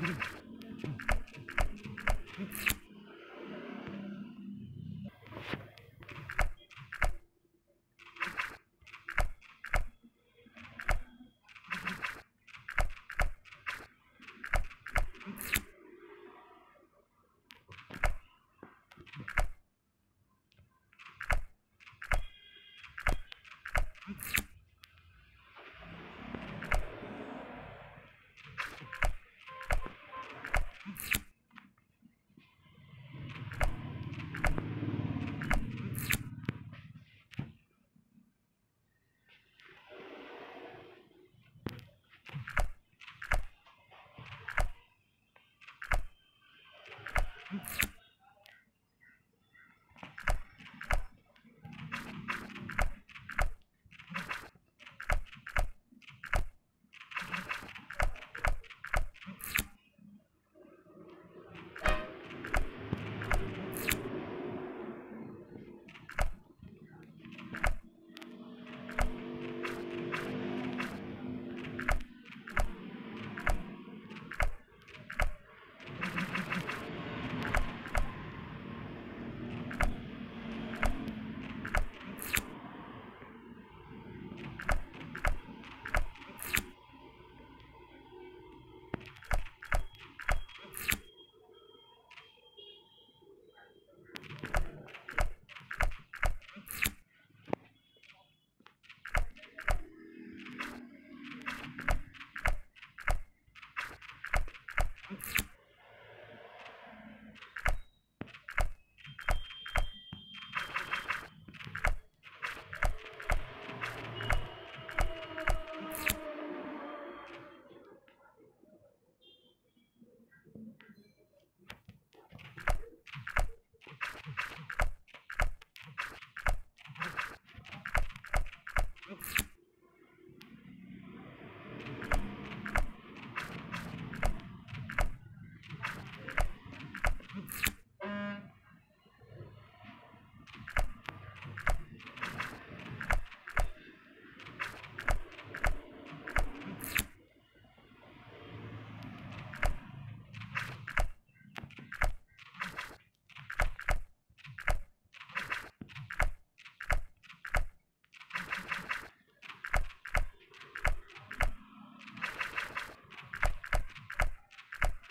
Ugh.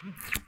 Mm-hmm.